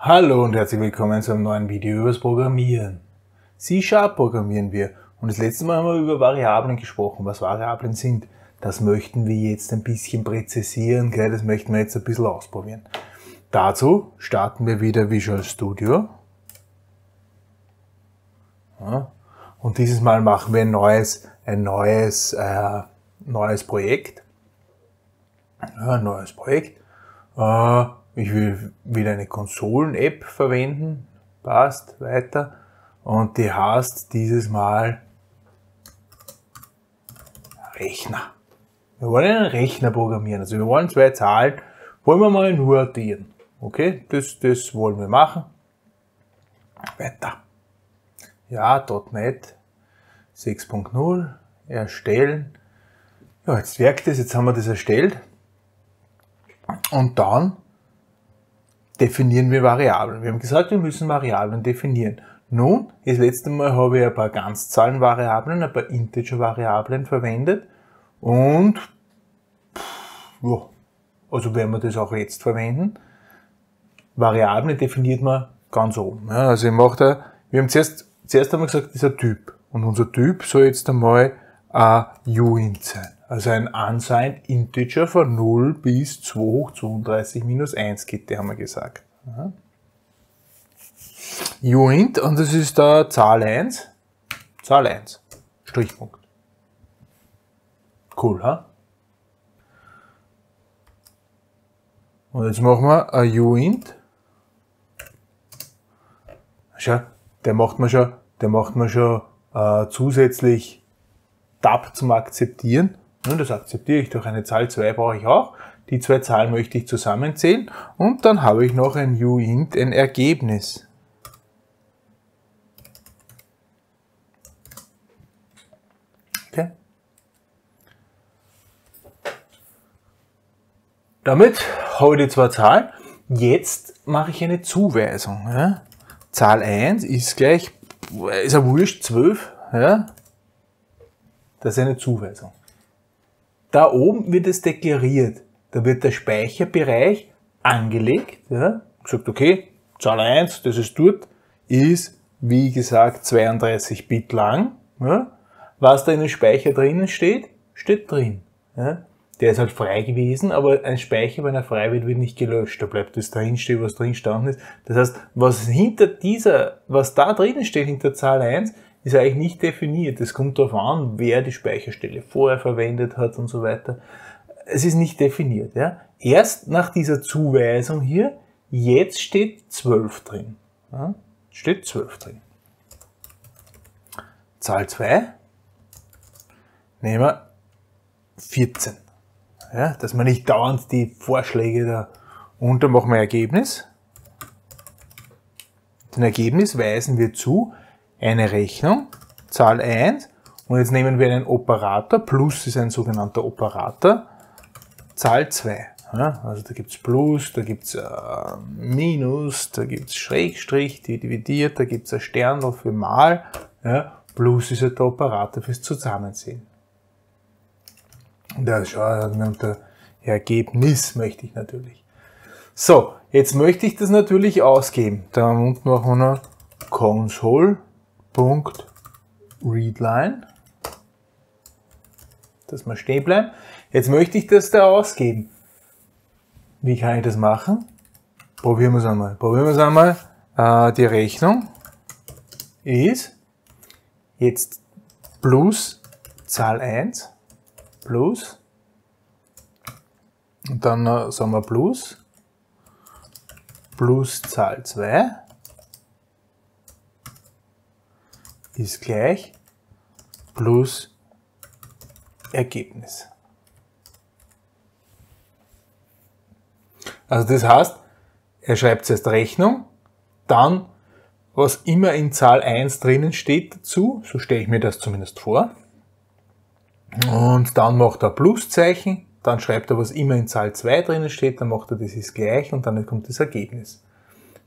Hallo und herzlich willkommen zu einem neuen Video übers Programmieren. C-Sharp programmieren wir und das letzte Mal haben wir über Variablen gesprochen, was Variablen sind. Das möchten wir jetzt ein bisschen präzisieren, gell? das möchten wir jetzt ein bisschen ausprobieren. Dazu starten wir wieder Visual Studio. Und dieses Mal machen wir ein neues, ein neues, äh, neues Projekt. Ja, ein neues Projekt. Äh, ich will wieder eine Konsolen-App verwenden. Passt, weiter. Und die heißt dieses Mal Rechner. Wir wollen einen Rechner programmieren. Also wir wollen zwei Zahlen, wollen wir mal nur addieren. Okay, das, das wollen wir machen. Weiter. Ja, .NET 6.0 erstellen. Ja, jetzt wirkt es, jetzt haben wir das erstellt. Und dann definieren wir Variablen. Wir haben gesagt, wir müssen Variablen definieren. Nun, das letzte Mal habe ich ein paar Ganzzahlenvariablen, ein paar Integer-Variablen verwendet und ja, also werden wir das auch jetzt verwenden. Variablen definiert man ganz oben. Ja, also ich mache da, wir haben zuerst, zuerst wir gesagt, ein Typ. Und unser Typ soll jetzt einmal ein uint sein. Also ein unsigned Integer von 0 bis 2 hoch 32 minus 1 geht, die haben wir gesagt. Uint, und das ist da Zahl 1, Zahl 1, Strichpunkt. Cool, ha? Und jetzt machen wir ein uint. Schau, der macht man schon, der macht man schon äh, zusätzlich Tab zum Akzeptieren. Und das akzeptiere ich durch eine Zahl 2 brauche ich auch. Die zwei Zahlen möchte ich zusammenzählen und dann habe ich noch ein uint, ein Ergebnis. Okay. Damit habe ich die zwei Zahlen. Jetzt mache ich eine Zuweisung. Ja? Zahl 1 ist gleich, ist ja wurscht, 12. Ja? Das ist eine Zuweisung. Da oben wird es deklariert. Da wird der Speicherbereich angelegt. Ja? Sagt, okay, Zahl 1, das ist dort, ist, wie gesagt, 32 Bit lang. Ja? Was da in dem Speicher drinnen steht, steht drin. Ja? Der ist halt frei gewesen, aber ein Speicher, wenn er frei wird, wird nicht gelöscht. Da bleibt das drin stehen, was drin standen ist. Das heißt, was hinter dieser, was da drinnen steht, hinter Zahl 1, ist eigentlich nicht definiert. Es kommt darauf an, wer die Speicherstelle vorher verwendet hat und so weiter. Es ist nicht definiert. Ja? Erst nach dieser Zuweisung hier, jetzt steht 12 drin. Ja? Steht 12 drin. Zahl 2 nehmen wir 14. Ja, dass man nicht dauernd die Vorschläge da unter machen wir Ergebnis. Den Ergebnis weisen wir zu eine Rechnung, Zahl 1, und jetzt nehmen wir einen Operator, plus ist ein sogenannter Operator, Zahl 2. Ja, also da gibt's Plus, da gibt's äh, Minus, da gibt's Schrägstrich, die dividiert, da gibt's ein Stern für Mal. Ja, Plus ist halt der Operator fürs Zusammenziehen. Der sogenannte Ergebnis möchte ich natürlich. So, jetzt möchte ich das natürlich ausgeben. Da unten machen wir noch console.readline, dass wir stehen bleiben. Jetzt möchte ich das da ausgeben. Wie kann ich das machen? Probieren wir es einmal. Probieren wir es einmal. Äh, die Rechnung ist jetzt plus Zahl 1 plus und dann äh, sagen wir plus plus Zahl 2 ist gleich plus Ergebnis. Also das heißt, er schreibt zuerst Rechnung, dann was immer in Zahl 1 drinnen steht dazu, so stelle ich mir das zumindest vor. Und dann macht er Pluszeichen, dann schreibt er, was immer in Zahl 2 drinnen steht, dann macht er das ist gleich und dann kommt das Ergebnis.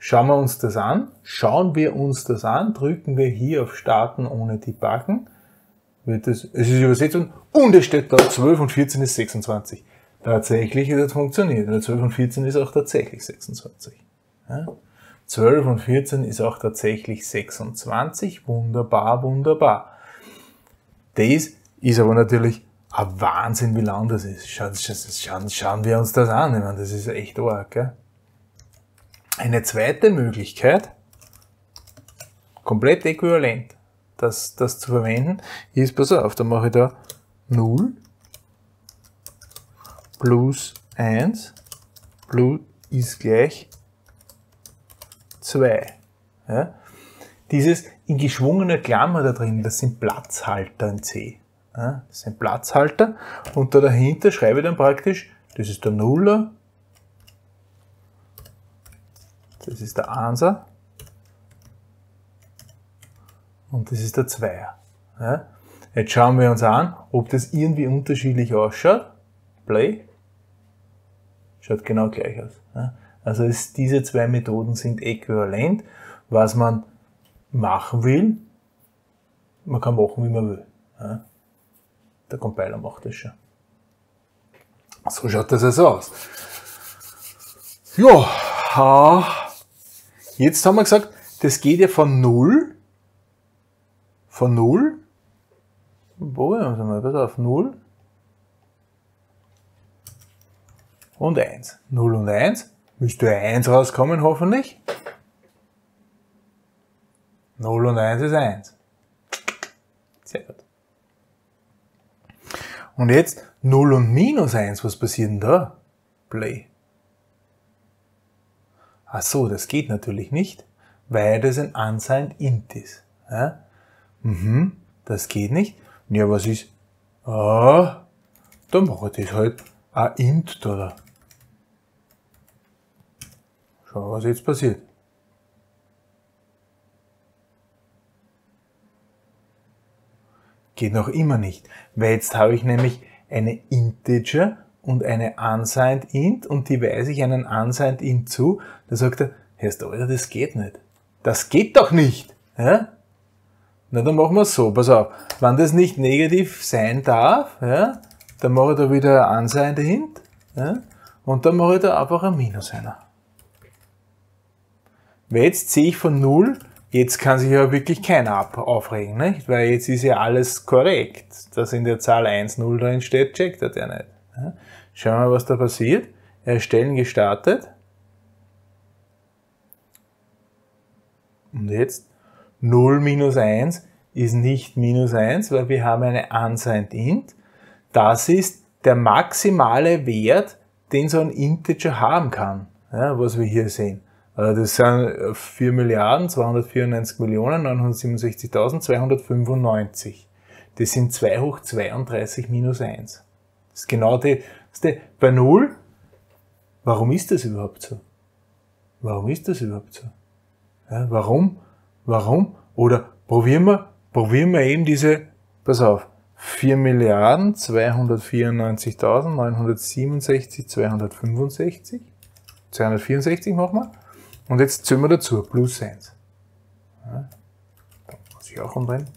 Schauen wir uns das an. Schauen wir uns das an, drücken wir hier auf Starten ohne Debuggen. Wird das, es ist Übersetzung und es steht da 12 und 14 ist 26. Tatsächlich ist es funktioniert. 12 und 14 ist auch tatsächlich 26. Ja? 12 und 14 ist auch tatsächlich 26. Wunderbar, wunderbar. Das ist aber natürlich ein Wahnsinn, wie lang das ist. Schauen, schauen, schauen wir uns das an. Ich meine, das ist echt arg. Gell? Eine zweite Möglichkeit, komplett äquivalent, das, das zu verwenden, ist, pass auf, da mache ich da 0 plus 1 plus ist gleich 2. Ja? Dieses in geschwungener Klammer da drin, das sind Platzhalter in C. Ja? Das sind Platzhalter und da dahinter schreibe ich dann praktisch, das ist der Nuller, das ist der Einser und das ist der Zweier. Ja? Jetzt schauen wir uns an, ob das irgendwie unterschiedlich ausschaut. Play. Schaut genau gleich aus. Ja? Also es, diese zwei Methoden sind äquivalent. Was man machen will, man kann machen, wie man will. Ja? Der Compiler macht das schon. So schaut das also aus. Ja, jetzt haben wir gesagt, das geht ja von 0, von 0, wo, also mal, pass auf, 0 und 1. 0 und 1, müsste 1 rauskommen hoffentlich. 0 und 1 ist 1. Sehr gut. Und jetzt 0 und minus 1, was passiert denn da? Play. Ach so, das geht natürlich nicht, weil das ein unsigned int ist. Ja? Mhm, das geht nicht. Ja, was ist? Ah, dann mache ich das halt ein int da. Schau, was jetzt passiert. Geht noch immer nicht, weil jetzt habe ich nämlich eine Integer und eine unsigned int und die weise ich einen unsigned int zu. Da sagt er, Herr Alter, das geht nicht. Das geht doch nicht. Ja? Na, dann machen wir es so. Pass auf. Wenn das nicht negativ sein darf, ja, dann mache ich da wieder ein unsigned int ja, und dann mache ich da einfach ein Minus einer. Weil jetzt sehe ich von 0 Jetzt kann sich ja wirklich keiner aufregen, nicht? Weil jetzt ist ja alles korrekt. Dass in der Zahl 1, 0 drin steht, checkt er der nicht. Schauen wir mal, was da passiert. Erstellen gestartet. Und jetzt 0 minus 1 ist nicht minus 1, weil wir haben eine unsigned int. Das ist der maximale Wert, den so ein Integer haben kann, ja, was wir hier sehen. Äh, das sind 4 äh, Milliarden 294 Millionen 977.295. Das sind 2 hoch 32 minus 1. Ist genau die, das die, bei 0. Warum ist das überhaupt so? Warum ist das überhaupt so? Ja, warum? Warum? Oder probieren wir, probieren wir eben diese, pass auf, 4 Milliarden 294.967 265 264 machen wir. Und jetzt zählen wir dazu, plus 1. Ja, da muss ich auch umdrehen.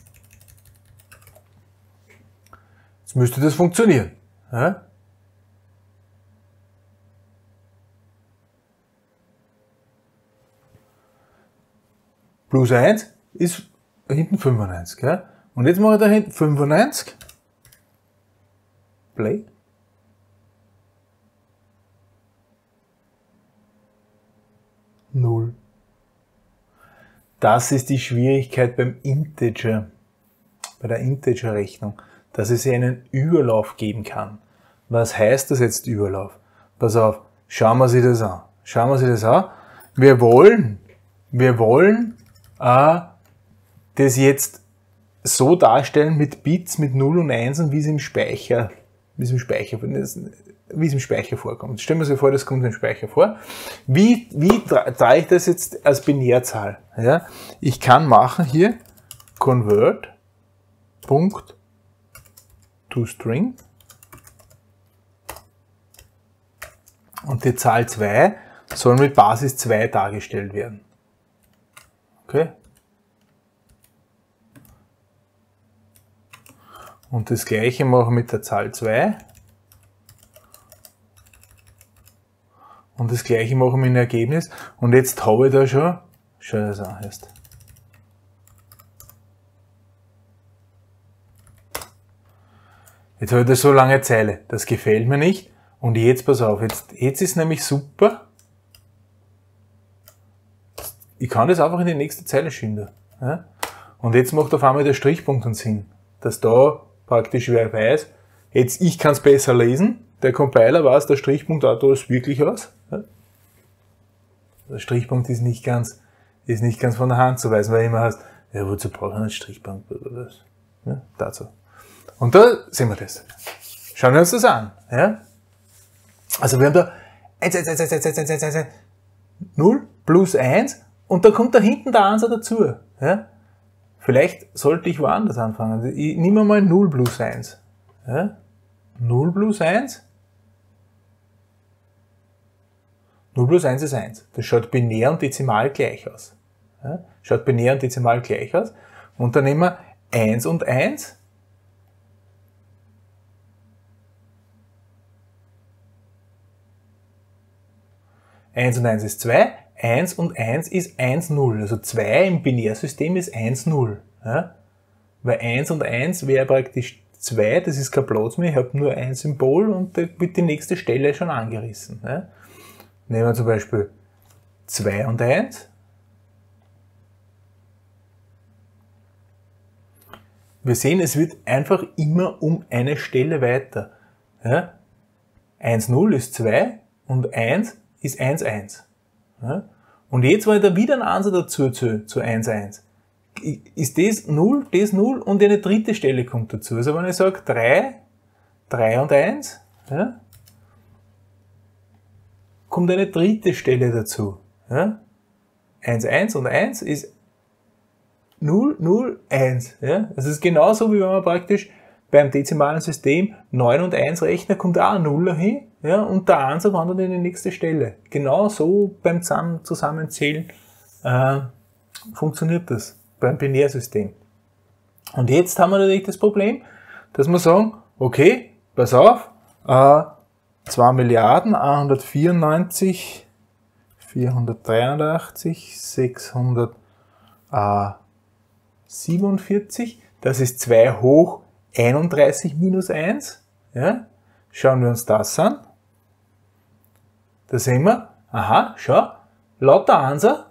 Jetzt müsste das funktionieren. Ja? Plus 1 ist hinten 95. Ja? Und jetzt mache ich da hinten 95. Play. Null. Das ist die Schwierigkeit beim Integer, bei der Integer-Rechnung, dass es einen Überlauf geben kann. Was heißt das jetzt Überlauf? Pass auf, schauen wir sich das an. Schauen wir sich das an. Wir wollen, wir wollen äh, das jetzt so darstellen mit Bits, mit 0 und 1, wie es im Speicher, wie es im Speicher, wie es im Speicher vorkommt. Stellen wir uns vor, das kommt im Speicher vor. Wie, wie drehe ich das jetzt als Binärzahl? Ja? Ich kann machen hier convert Punkt to und die Zahl 2 soll mit Basis 2 dargestellt werden. Okay? Und das gleiche mache ich mit der Zahl 2 Und das gleiche machen wir im Ergebnis. Und jetzt habe ich da schon Schau das an, erst. Jetzt habe ich da so lange Zeile. Das gefällt mir nicht. Und jetzt, pass auf, jetzt, jetzt ist nämlich super. Ich kann das einfach in die nächste Zeile schieben. Ja? Und jetzt macht auf einmal der Strichpunkt einen Sinn. Dass da praktisch wer weiß, jetzt ich kann es besser lesen, der Compiler weiß, der Strichpunkt da ist wirklich was. Ja? Der Strichpunkt ist nicht ganz, ist nicht ganz von der Hand zu weisen, weil immer heißt, ja, wozu brauche ich einen Strichpunkt? Ja, dazu. Und da sehen wir das. Schauen wir uns das an. Ja? Also wir haben da 1, 1, 1, 1, 1, 1, 1, 1, 1, 0 plus 1 und dann kommt da hinten der Ansatz dazu. Ja? Vielleicht sollte ich woanders anfangen. Ich nehme mal 0 plus 1. Ja? 0 plus 1. 0 plus 1 ist 1. Das schaut binär und dezimal gleich aus. Ja? Schaut binär und dezimal gleich aus. Und dann nehmen wir 1 und 1 1 und 1 ist 2, 1 und 1 ist 1, 0. Also 2 im Binärsystem ist 1, 0. Ja? Weil 1 und 1 wäre praktisch 2, das ist kein Platz mehr, ich habe nur ein Symbol und da wird die nächste Stelle schon angerissen. Ja? Nehmen wir zum Beispiel 2 und 1. Wir sehen, es wird einfach immer um eine Stelle weiter. Ja? 1, 0 ist 2 und 1 ist 1, 1. Ja? Und jetzt, ich da wieder einen Ansatz dazu zu, zu 1, 1, ist das 0, das 0 und eine dritte Stelle kommt dazu. Also wenn ich sage 3, 3 und 1, ja, kommt eine dritte Stelle dazu. Ja? 1, 1 und 1 ist 0, 0, 1. Ja? Das ist genauso, wie wenn man praktisch beim dezimalen System 9 und 1 rechnet, kommt auch ein Nuller hin ja, und der Einser wandert in die nächste Stelle. Genau so beim Zusammenzählen äh, funktioniert das beim Binärsystem. Und jetzt haben wir natürlich das Problem, dass wir sagen, okay, pass auf, äh, 2 Milliarden 194 483 647, das ist 2 hoch 31 minus 1. Ja? Schauen wir uns das an. Da sehen wir, aha, schau, lauter Anser,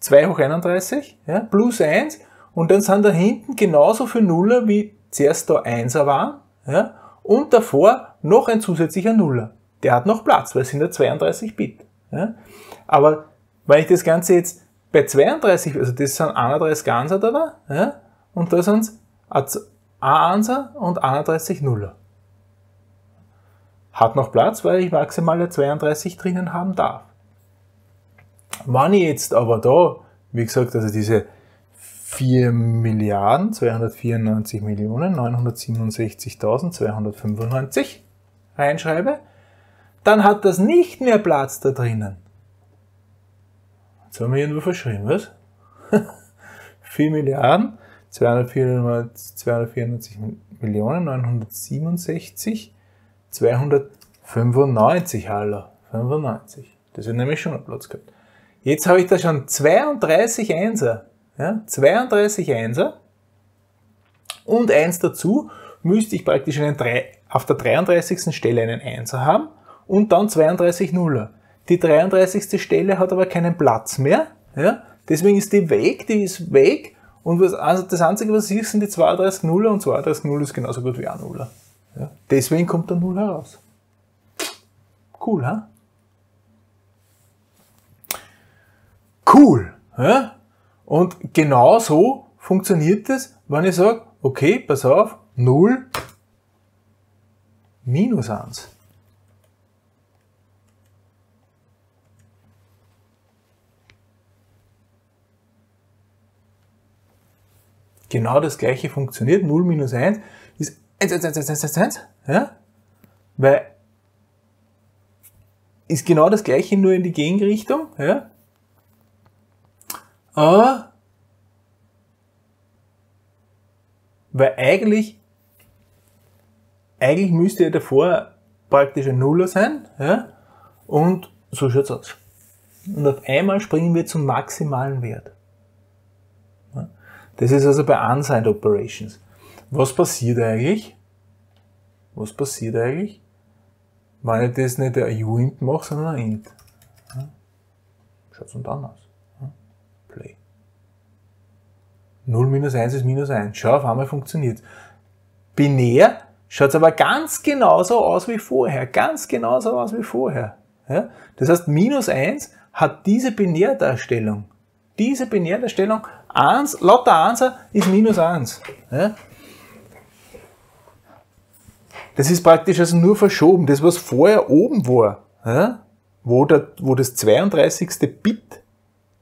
2 hoch 31, ja, plus 1, und dann sind da hinten genauso viele Nuller, wie zuerst da 1er waren, ja, und davor noch ein zusätzlicher Nuller. Der hat noch Platz, weil es sind ja 32 Bit. Ja. Aber wenn ich das Ganze jetzt bei 32, also das sind 31 Ganser da, ja, und da sind es A1er und 31 Nuller. Hat noch Platz, weil ich maximal 32 drinnen haben darf. Wenn ich jetzt aber da, wie gesagt, also diese 4 Milliarden 294 Millionen 967.295 reinschreibe, dann hat das nicht mehr Platz da drinnen. Jetzt haben wir irgendwo verschrieben, was? 4 Milliarden 294 Millionen 967 295 Hallo. 95. Das wird nämlich schon ein Platz gehabt. Jetzt habe ich da schon 32 Einser. Ja, 32 Einser. Und eins dazu müsste ich praktisch einen 3, auf der 33. Stelle einen Einser haben und dann 32 Nuller. Die 33. Stelle hat aber keinen Platz mehr. Ja, deswegen ist die weg, die ist weg und was, also das Einzige, was ich sind die 32 Nuller und 32 Null ist genauso gut wie ein Nuller. Ja? Deswegen kommt der Null heraus. Cool, ha? Cool. Ja? Und genau so funktioniert es, wenn ich sage, okay, pass auf, 0 minus 1. genau das gleiche funktioniert. 0 minus 1 1, 1, 1, 1, 1, 1, 1. Ja? Weil ist genau das gleiche, nur in die Gegenrichtung. Ja? Aber weil eigentlich eigentlich müsste ja davor praktisch ein Nuller sein. Ja? Und so schaut's aus. und auf einmal springen wir zum maximalen Wert. Das ist also bei Unsigned Operations. Was passiert eigentlich? Was passiert eigentlich, wenn ich das nicht ein uint mache, sondern ein int? Schaut es dann aus. Play. 0 minus 1 ist minus 1. Schau, auf einmal funktioniert Binär schaut es aber ganz genauso aus wie vorher. Ganz genauso aus wie vorher. Das heißt, minus 1 hat diese Binärdarstellung. Diese Binärdarstellung, 1, lauter 1 ist minus 1. Ja? Das ist praktisch also nur verschoben. Das, was vorher oben war, ja? wo, der, wo das 32. Bit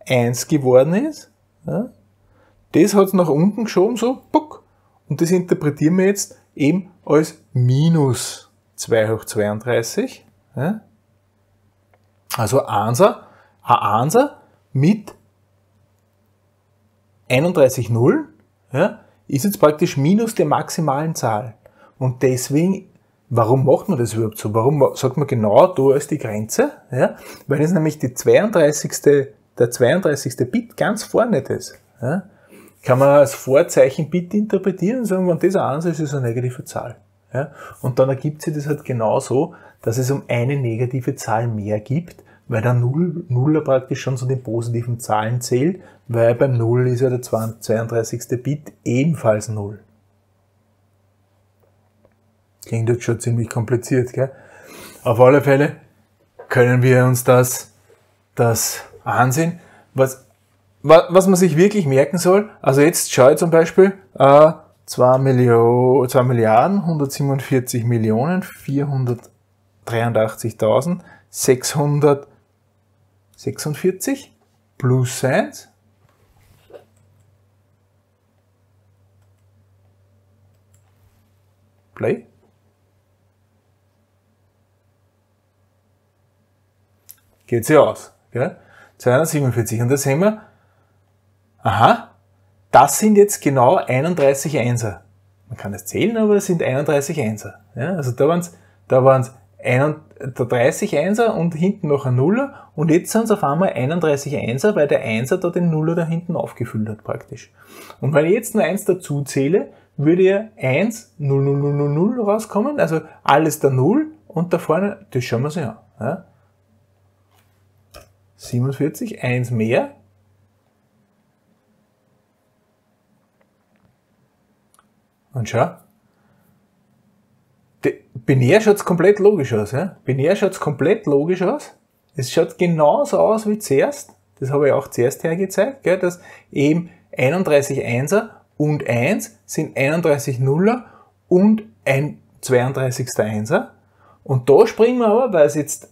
1 geworden ist, ja? das hat es nach unten geschoben, so, puck, und das interpretieren wir jetzt eben als minus 2 hoch 32. Ja? Also Einser, ein Einser mit 31 Nullen ja, ist jetzt praktisch minus der maximalen Zahl. Und deswegen, warum macht man das überhaupt so? Warum sagt man genau da ist die Grenze? Ja? Weil es nämlich die 32. der 32. Bit ganz vorne ist. Ja? Kann man als Vorzeichen Bit interpretieren und sagen, wenn das ein 1 ist, ist es eine negative Zahl. Ja? Und dann ergibt sich das halt genau so, dass es um eine negative Zahl mehr gibt, weil der Null, Nuller praktisch schon zu den positiven Zahlen zählt, weil beim Null ist ja der 32. Bit ebenfalls Null. Klingt jetzt schon ziemlich kompliziert, gell? Auf alle Fälle können wir uns das, das ansehen. Was, was man sich wirklich merken soll, also jetzt schaue ich zum Beispiel, äh, 2, Millionen, 2 Milliarden 147 Millionen 483.646 plus 1 Play. Geht sie aus. Gell? 247. Und da sehen wir, aha, das sind jetzt genau 31 Einser. Man kann es zählen, aber es sind 31 Einser. Ja, also da waren es da waren's 30 Einser und hinten noch ein Nuller und jetzt sind es auf einmal 31 Einser, weil der Einser da den Nuller da hinten aufgefüllt hat praktisch. Und wenn ich jetzt nur eins dazu zähle, würde ja 1, 0, 0, 0, 0, 0 rauskommen, also alles der Null und da vorne, das schauen wir uns an. Ja. 47, 1 mehr, Und schau. Binär schaut komplett logisch aus. Ja? Binär schaut komplett logisch aus. Es schaut genauso aus wie zuerst. Das habe ich auch zuerst hergezeigt, gell, dass eben 31 Einser und 1 sind 31 Nuller und ein 32. Einser. Und da springen wir aber, weil es jetzt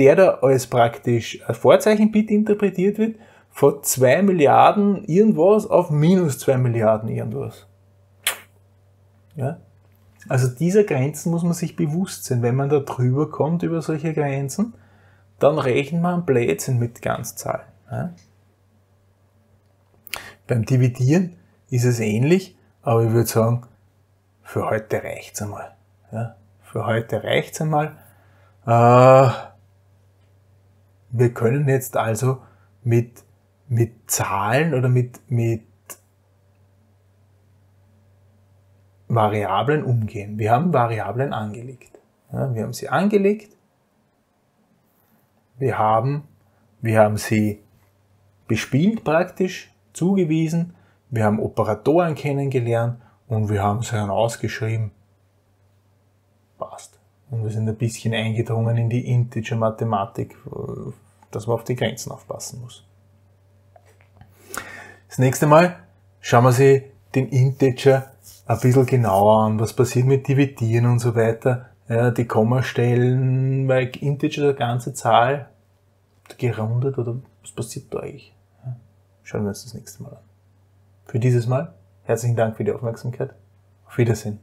der da als praktisch als Vorzeichenbit interpretiert wird, von 2 Milliarden irgendwas auf minus 2 Milliarden irgendwas. Ja? Also dieser Grenzen muss man sich bewusst sein. Wenn man da drüber kommt über solche Grenzen, dann rechnet man Blödsinn mit Ganzzahlen. Ja? Beim Dividieren ist es ähnlich, aber ich würde sagen, für heute reicht's einmal. Ja? Für heute reicht's einmal. Äh, wir können jetzt also mit, mit Zahlen oder mit, mit Variablen umgehen. Wir haben Variablen angelegt. Ja, wir haben sie angelegt. Wir haben, wir haben sie bespielt praktisch, zugewiesen. Wir haben Operatoren kennengelernt und wir haben sie dann ausgeschrieben. Passt. Und wir sind ein bisschen eingedrungen in die Integer-Mathematik, dass man auf die Grenzen aufpassen muss. Das nächste Mal schauen wir sie den Integer ein bisschen genauer an, was passiert mit Dividieren und so weiter. Ja, die Kommastellen, weil Integer eine ganze Zahl gerundet oder was passiert da eigentlich? Ja, schauen wir uns das nächste Mal an. Für dieses Mal herzlichen Dank für die Aufmerksamkeit. Auf Wiedersehen.